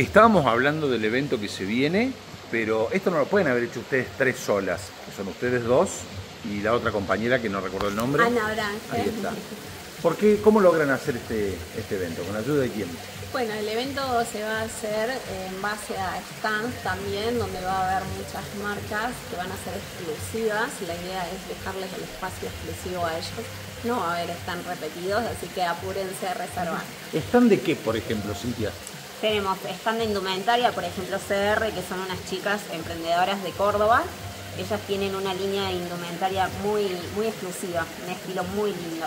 Estábamos hablando del evento que se viene, pero esto no lo pueden haber hecho ustedes tres solas, que son ustedes dos y la otra compañera que no recuerdo el nombre. Ana Orange. Ahí está. ¿Por qué? ¿Cómo logran hacer este, este evento? ¿Con ayuda de quién? Bueno, el evento se va a hacer en base a stands también, donde va a haber muchas marcas que van a ser exclusivas. La idea es dejarles el espacio exclusivo a ellos. No va a haber stands repetidos, así que apúrense a reservar. ¿Están de qué, por ejemplo, Cintia? Tenemos stand de indumentaria, por ejemplo CR, que son unas chicas emprendedoras de Córdoba. Ellas tienen una línea de indumentaria muy, muy exclusiva, un estilo muy lindo.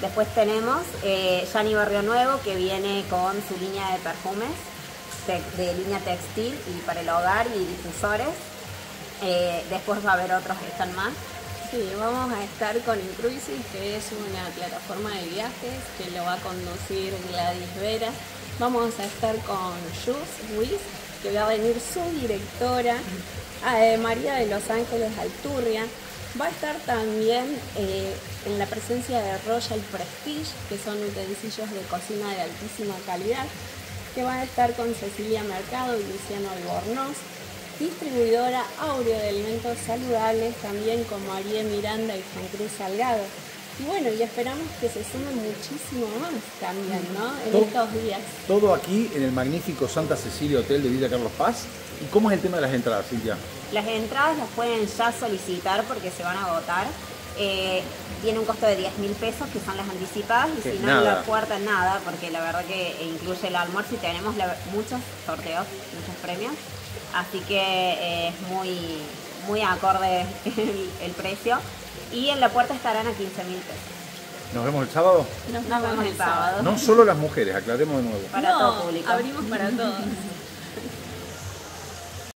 Después tenemos eh, Barrio Nuevo, que viene con su línea de perfumes, de, de línea textil y para el hogar y difusores. Eh, después va a haber otros que están más. Sí, vamos a estar con Incruisis, que es una plataforma de viajes que lo va a conducir Gladys Vera. Vamos a estar con Jus Wiz, que va a venir su directora, eh, María de Los Ángeles Alturria. Va a estar también eh, en la presencia de Royal Prestige, que son utensilios de cocina de altísima calidad, que van a estar con Cecilia Mercado y Luciano Albornoz, distribuidora Aureo de alimentos saludables, también con María Miranda y Juan Cruz Salgado. Y bueno, y esperamos que se sumen muchísimo más también, ¿no? En Todo- estos días. Todo aquí en el magnífico Santa Cecilia Hotel de Villa Carlos Paz. ¿Y cómo es el tema de las entradas, Cintia? Las entradas las pueden ya solicitar porque se van a agotar. Eh, tiene un costo de 10 mil pesos, que son las anticipadas, y si no la puerta nada, porque la verdad que incluye el almuerzo y tenemos la- muchos sorteos, muchos premios. Así que eh, es muy, muy acorde el, el precio. Y en la puerta estarán a 15 mil pesos. ¿Nos vemos el sábado? Nos, Nos vemos el sábado. No solo las mujeres, aclaremos de nuevo. Para No, todo público. Abrimos para todos.